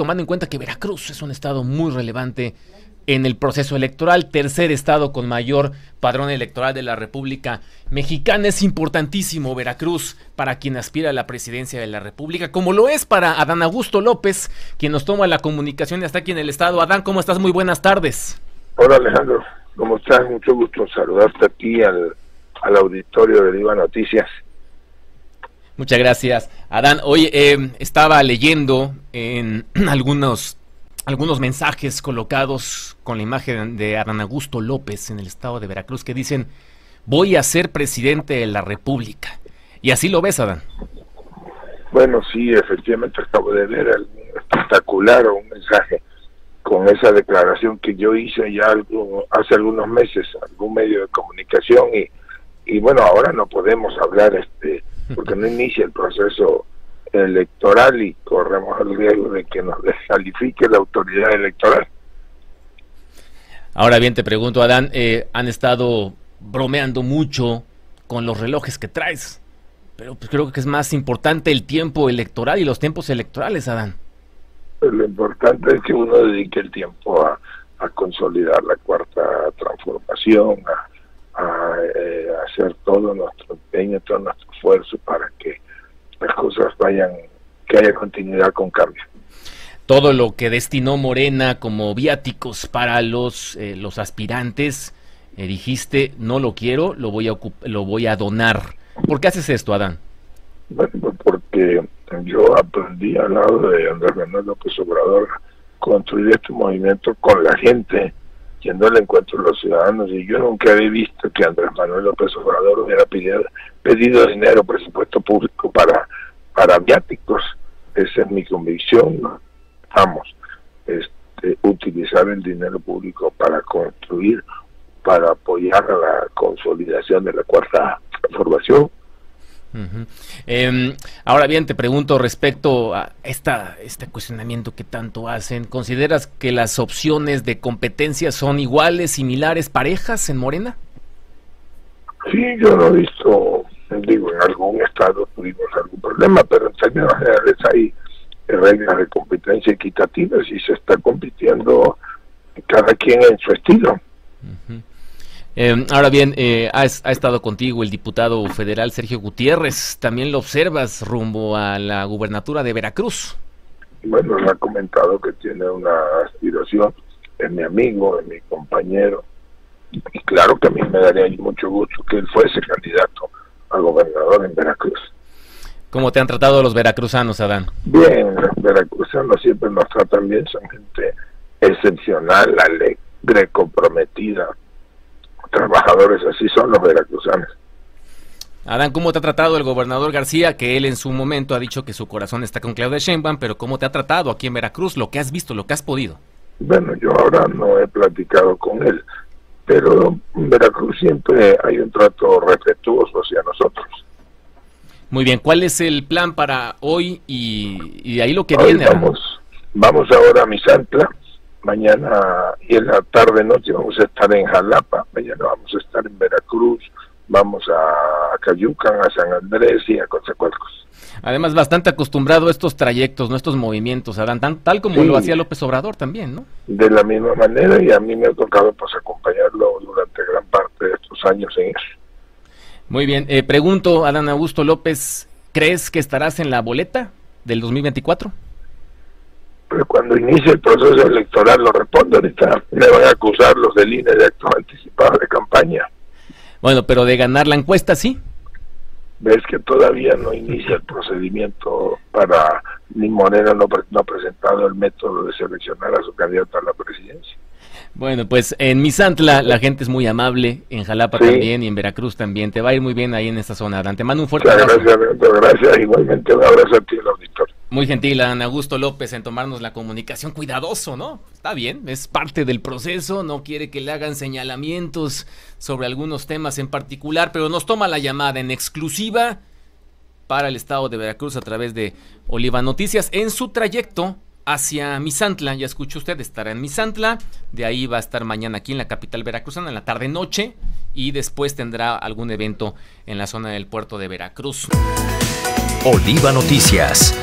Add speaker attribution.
Speaker 1: tomando en cuenta que Veracruz es un estado muy relevante en el proceso electoral, tercer estado con mayor padrón electoral de la República Mexicana. Es importantísimo Veracruz para quien aspira a la presidencia de la República, como lo es para Adán Augusto López, quien nos toma la comunicación y está aquí en el estado. Adán, ¿cómo estás? Muy buenas tardes.
Speaker 2: Hola Alejandro, ¿cómo estás? Mucho gusto saludarte aquí al, al auditorio de Viva Noticias.
Speaker 1: Muchas gracias, Adán. Hoy eh, estaba leyendo en algunos algunos mensajes colocados con la imagen de Adán Augusto López en el estado de Veracruz que dicen, voy a ser presidente de la República. Y así lo ves, Adán.
Speaker 2: Bueno, sí, efectivamente acabo de ver algo espectacular un mensaje con esa declaración que yo hice ya algo, hace algunos meses, algún medio de comunicación y, y bueno, ahora no podemos hablar este porque no inicia el proceso electoral y corremos el riesgo de que nos descalifique la autoridad electoral.
Speaker 1: Ahora bien, te pregunto, Adán, eh, han estado bromeando mucho con los relojes que traes, pero pues creo que es más importante el tiempo electoral y los tiempos electorales, Adán.
Speaker 2: Pues lo importante es que uno dedique el tiempo a, consolidar la cuarta transformación, a, a eh, hacer todo nuestro empeño, todo nuestro esfuerzo para que las cosas vayan, que haya continuidad con cambio.
Speaker 1: Todo lo que destinó Morena como viáticos para los, eh, los aspirantes, eh, dijiste, no lo quiero, lo voy, a lo voy a donar. ¿Por qué haces esto, Adán?
Speaker 2: Bueno, pues porque yo aprendí al lado de Andrés Manuel López Obrador construir este movimiento con la gente, yendo al encuentro de los ciudadanos, y yo nunca había visto que Andrés Manuel López Obrador hubiera pedido, pedido dinero, presupuesto público para para viáticos. Esa es mi convicción. Vamos, este, utilizar el dinero público para construir, para apoyar la consolidación de la cuarta
Speaker 1: Em, ahora bien, te pregunto respecto a esta, este cuestionamiento que tanto hacen. ¿Consideras que las opciones de competencia son iguales, similares, parejas en Morena?
Speaker 2: Sí, yo lo he visto digo, en algún estado tuvimos algún problema, pero en términos generales hay reglas de competencia equitativas y se está compitiendo cada quien en su estilo.
Speaker 1: Eh, ahora bien, eh, ha, estado contigo el diputado federal Sergio Gutiérrez. También lo observas rumbo a la gubernatura de Veracruz.
Speaker 2: Bueno, le ha comentado que tiene una aspiración. Es mi amigo, es mi compañero. Y claro que a mí me daría mucho gusto que él fuese candidato a gobernador en Veracruz.
Speaker 1: ¿Cómo te han tratado los veracruzanos, Adán?
Speaker 2: Bien, los veracruzanos siempre nos tratan bien, son gente excepcional, alegre, comprometida. Trabajadores así son los veracruzanos.
Speaker 1: Adán, ¿cómo te ha tratado el gobernador García? Que él en su momento ha dicho que su corazón está con Claudia Sheinbaum, pero ¿cómo te ha tratado aquí en Veracruz? Lo que has visto, lo que has podido.
Speaker 2: Bueno, yo ahora no he platicado con él, pero en Veracruz siempre hay un trato respetuoso hacia nosotros.
Speaker 1: Muy bien, ¿cuál es el plan para hoy y, ahí lo que viene?
Speaker 2: Vamos, vamos ahora a Misantla, mañana y en la tarde noche vamos a estar en Jalapa, mañana vamos a estar en Veracruz, vamos a Cayucan, a San Andrés y a Consecuelcos.
Speaker 1: Además, bastante acostumbrado a estos trayectos, nuestros movimientos, Adán, tal como lo hacía López Obrador también, ¿no?
Speaker 2: De la misma manera, y a mí me ha tocado pues acompañarlo durante gran parte de estos años en eso.
Speaker 1: Muy bien, eh, pregunto, Adán Augusto López, ¿crees que estarás en la boleta del 2024?
Speaker 2: Pero cuando inicie el proceso electoral lo respondo, ahorita me van a acusar los del INE de actos anticipados de campaña.
Speaker 1: Bueno, pero de ganar la encuesta, sí
Speaker 2: ves que todavía no inicia el procedimiento para, ni Morena no, no ha presentado el método de seleccionar a su candidato a la presidencia.
Speaker 1: Bueno, pues en Misantla la gente es muy amable, en Jalapa también y en Veracruz también. Te va a ir muy bien ahí en esta zona. Te mando un fuerte
Speaker 2: abrazo. Gracias, gracias. Igualmente un abrazo a ti.
Speaker 1: Muy gentil, Ana Augusto López, en tomarnos la comunicación. Cuidadoso, ¿no? Está bien, es parte del proceso, no quiere que le hagan señalamientos sobre algunos temas en particular, pero nos toma la llamada en exclusiva para el estado de Veracruz a través de Oliva Noticias en su trayecto hacia Misantla. Ya escuchó usted, estará en Misantla. De ahí va a estar mañana aquí en la capital veracruzana, en la tarde-noche. Y después tendrá algún evento en la zona del puerto de Veracruz.
Speaker 3: Oliva Noticias.